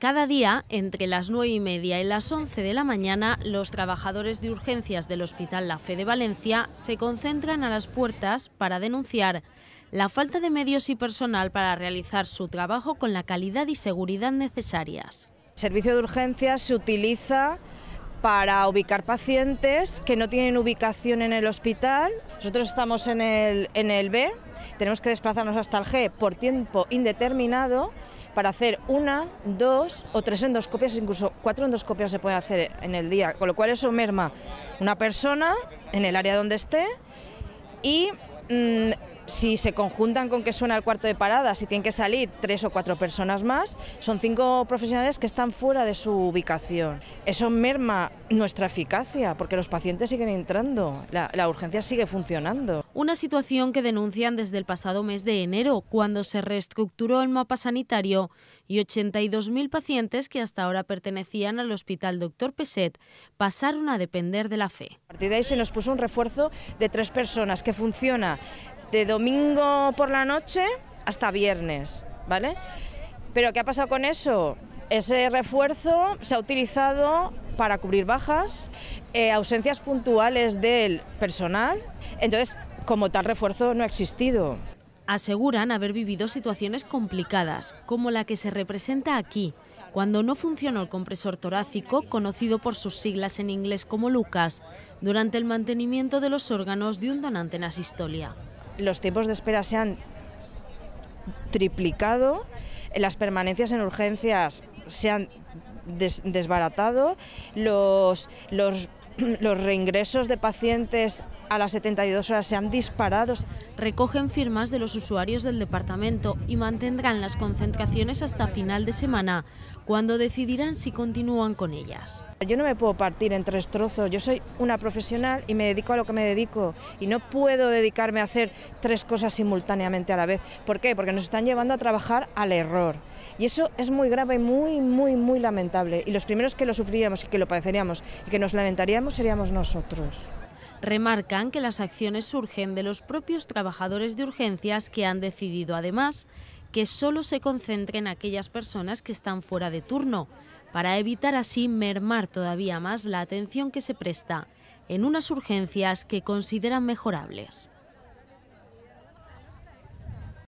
Cada día, entre las 9 y media y las 11 de la mañana, los trabajadores de urgencias del Hospital La Fe de Valencia se concentran a las puertas para denunciar la falta de medios y personal para realizar su trabajo con la calidad y seguridad necesarias. El servicio de urgencias se utiliza para ubicar pacientes que no tienen ubicación en el hospital. Nosotros estamos en el, en el B, tenemos que desplazarnos hasta el G por tiempo indeterminado para hacer una, dos o tres endoscopias, incluso cuatro endoscopias se pueden hacer en el día, con lo cual eso merma una persona en el área donde esté y mm, si se conjuntan con que suena el cuarto de parada, si tienen que salir tres o cuatro personas más, son cinco profesionales que están fuera de su ubicación. Eso merma nuestra eficacia, porque los pacientes siguen entrando, la, urgencia sigue funcionando. Una situación que denuncian desde el pasado mes de enero, cuando se reestructuró el mapa sanitario y 82.000 pacientes que hasta ahora pertenecían al Hospital Dr. Peset pasaron a depender de la fe. A partir de ahí se nos puso un refuerzo de tres personas que funciona de domingo por la noche hasta viernes, ¿vale? Pero ¿qué ha pasado con eso? Ese refuerzo se ha utilizado para cubrir bajas, eh, ausencias puntuales del personal, entonces como tal refuerzo no ha existido. Aseguran haber vivido situaciones complicadas, como la que se representa aquí, cuando no funcionó el compresor torácico, conocido por sus siglas en inglés como Lucas, durante el mantenimiento de los órganos de un donante en asistolia. Los tiempos de espera se han triplicado, las permanencias en urgencias se han desbaratado, los, los, los reingresos de pacientes a las 72 horas se han disparado. Recogen firmas de los usuarios del departamento y mantendrán las concentraciones hasta final de semana, cuando decidirán si continúan con ellas. Yo no me puedo partir en tres trozos, yo soy una profesional y me dedico a lo que me dedico y no puedo dedicarme a hacer tres cosas simultáneamente a la vez. ¿Por qué? Porque nos están llevando a trabajar al error y eso es muy grave, muy, muy, muy lamentable y los primeros que lo sufriríamos y que lo padeceríamos y que nos lamentaríamos seríamos nosotros. Remarcan que las acciones surgen de los propios trabajadores de urgencias que han decidido además que solo se concentren aquellas personas que están fuera de turno, para evitar así mermar todavía más la atención que se presta en unas urgencias que consideran mejorables.